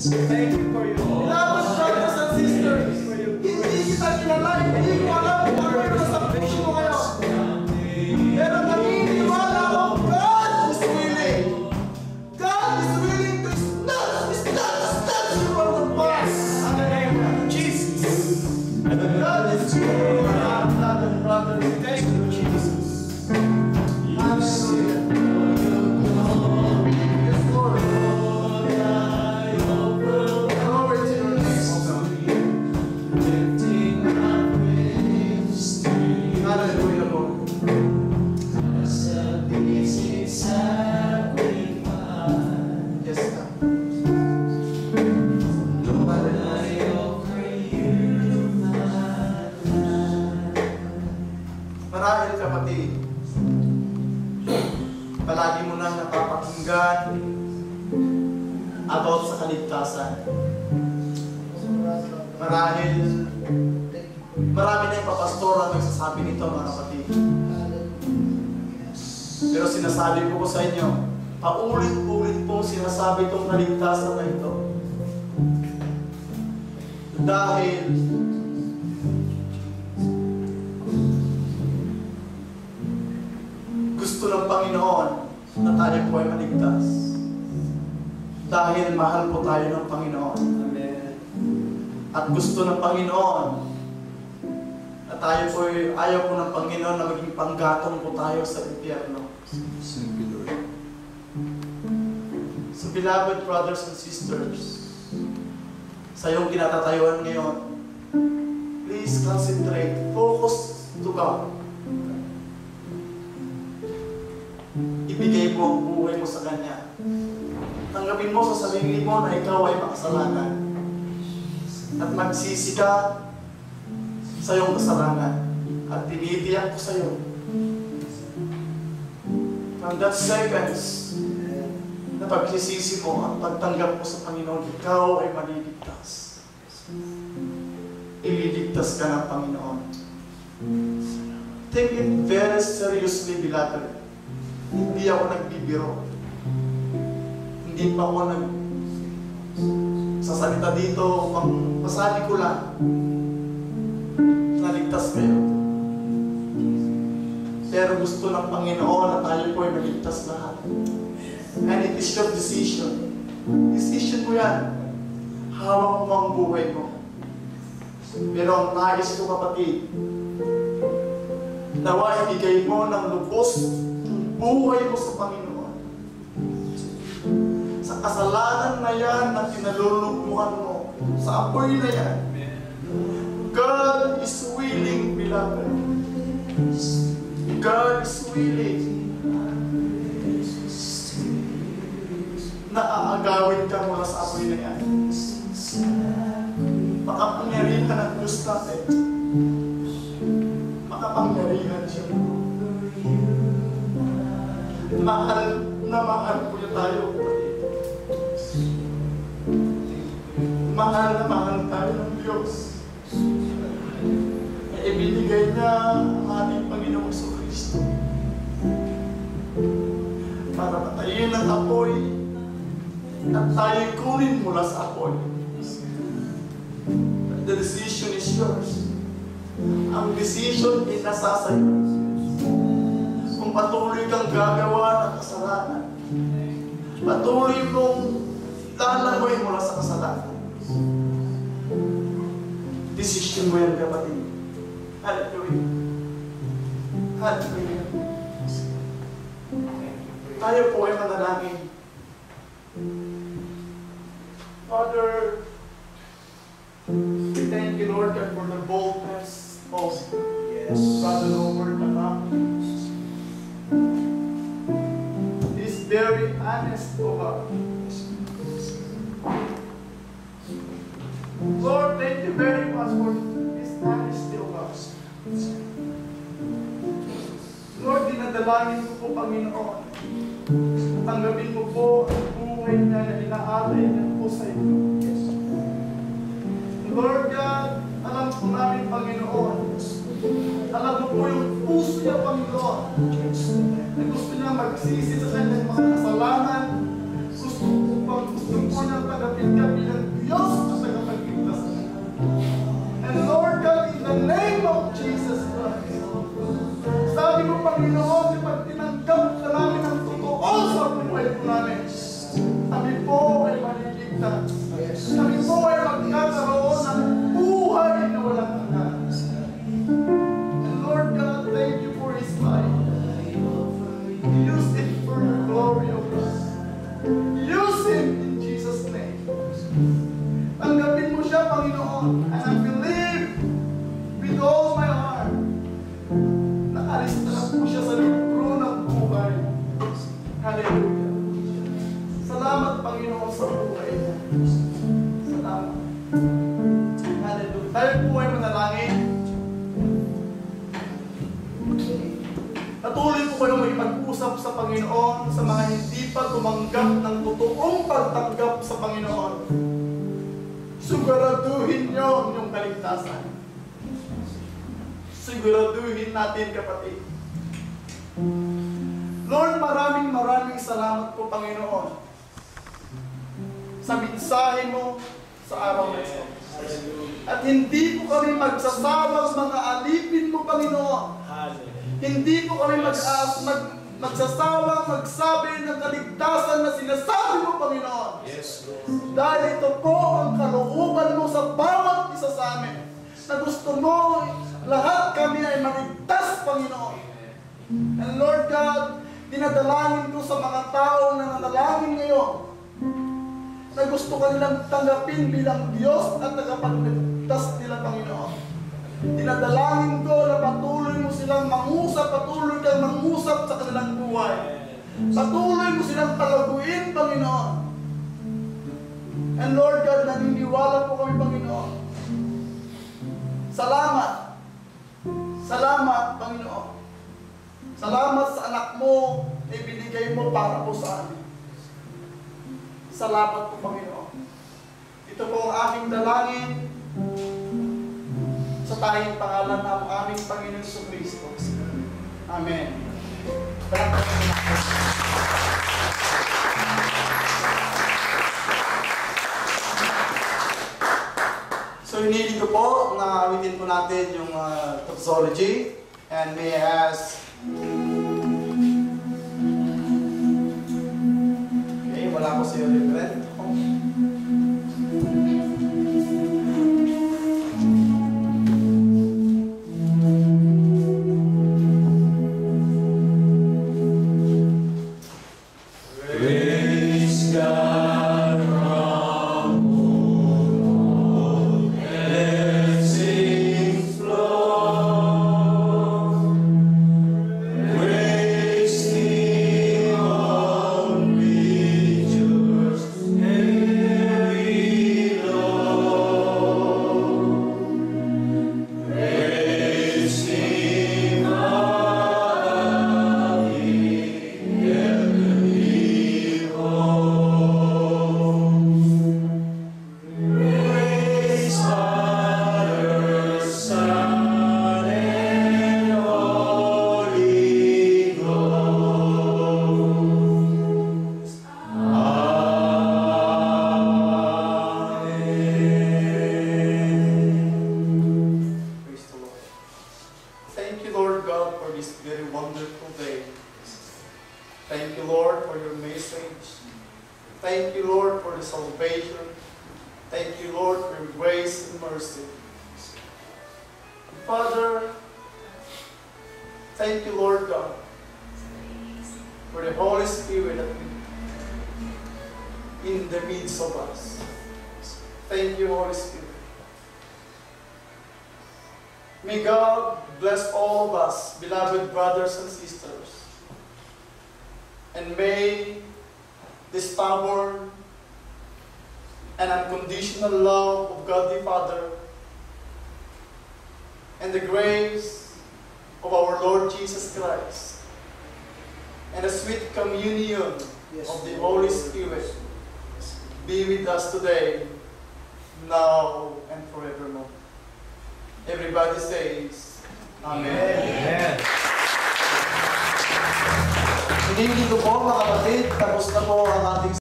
Thank you for your Beloved brothers and sisters, hindi kita alam kung ano mo ngayon. Pero God is willing. God is willing to snatch, snatch, snatch you from the past. In the name of Jesus. God is willing. Thank you, palagi mo nang napapakinggan about sa kaligtasan. Marahil, marami na yung papastora nagsasabi nito mga kapatid. Pero sinasabi ko po sa inyo, paulit-ulit po sinasabi itong kaligtasan na ito. Dahil gusto ng Panginoon na tayo po ay maligtas. Dahil mahal po tayo ng Panginoon. Amen. At gusto ng Panginoon na tayo po ay ayaw po ng Panginoon na maging panggatong po tayo sa impyerno. So beloved brothers and sisters, sa iyong kinatatayuan ngayon, please concentrate, focus to God. Ibigay mo ang buhay mo sa Kanya. Tanggapin mo sa sarili mo na ikaw ay makasalanan. At magsisi ka sa iyong kasalanan. At tinitiyak ko sa iyo. From that seconds, na pagsisisi mo at pagtanggap mo sa Panginoon, ikaw ay maliligtas. Ililigtas ka ng Panginoon. Take it very seriously, beloved. Hindi ako nagbibiro. Hindi pa ako nag sasalita dito, pang masabi ko lang. Naligtas kayo. Pero gusto ng Panginoon na tayo po ay maligtas lahat. And it is your decision. Decision mo yan. Hawak mo ang buhay mo. Pero ang nais ko kapatid, nawa ibigay mo ng lubos buhay mo sa Panginoon. Sa kasalanan na yan na kinalulugmuhan mo, sa apoy na yan, God is willing, beloved. God is willing na aagawin ka mula sa apoy na yan. Makapangyarihan ang Diyos natin. Mahal na mahal po niya tayo. Mahal na mahal tayo ng Diyos. Na ibinigay niya ang ating Panginoong sa Kristo. Para patayin ang apoy at tayo kunin mula sa apoy. The decision is yours. Ang decision ay nasa sa'yo. Patuloy kang gagawa ng kasalanan, patuloy mong lalangoy mula sa kasalanan. Decision mo yan, kapatid. Hallelujah. Hallelujah. Tayo po ay manalangin. Father, we thank you, Lord God, for the boldness of Yes. Brother Robert Anak. He's very honest, God. Lord, thank you very much for this honesty, O God. Lord, dinadalangin ko po, Panginoon. Tanggapin mo po ang buhay na inaalay niya po sa inyo. Lord God, alam po namin, Panginoon, alam mo po yung puso niya, Panginoon, na gusto niya magsisi sa kanyang mga kasalanan, gusto po, gusto po niya tanggapin ka Panginoon sa mga hindi pa tumanggap ng totoong pagtanggap sa Panginoon. Siguraduhin niyo ang inyong kaligtasan. Siguraduhin natin kapatid. Lord, maraming maraming salamat po Panginoon sa mensahe mo sa araw na ito. At hindi po kami magsasawang mga alipin mo, Panginoon. Hindi po kami mag, uh, mag, magsasawang magsabi ng kaligtasan na sinasabi mo, Panginoon. Yes, Lord. Dahil ito po ang kalooban mo sa bawat isa sa amin. Na gusto mo, lahat kami ay maligtas, Panginoon. And Lord God, dinadalangin ko sa mga tao na nanalangin ngayon na gusto ka nilang tanggapin bilang Diyos at tagapagligtas nila, Panginoon. Dinadalangin ko na patuloy mangusap sa kanilang buhay. Patuloy mo silang palaguin, Panginoon. And Lord God, naniniwala po kami, Panginoon. Salamat. Salamat, Panginoon. Salamat sa anak mo na ibinigay mo para po sa amin. Salamat po, Panginoon. Ito po ang aking dalangin sa tayong pangalan ng aming Panginoon Kristo. Amen. Salamat po. So, hiniling ko po na awitin po natin yung uh, doxology. And may I ask Okay, wala ko si Oliver. Father, thank you, Lord God, for the Holy Spirit in the midst of us. Thank you, Holy Spirit. May God bless all of us, beloved brothers and sisters. And may this stubborn and unconditional love of God the Father and the grace of our Lord Jesus Christ and the sweet communion of the Holy Spirit be with us today, now, and forevermore. Everybody says, Amen. Amen. Hindi ko po mga kapatid, tapos na po ang ating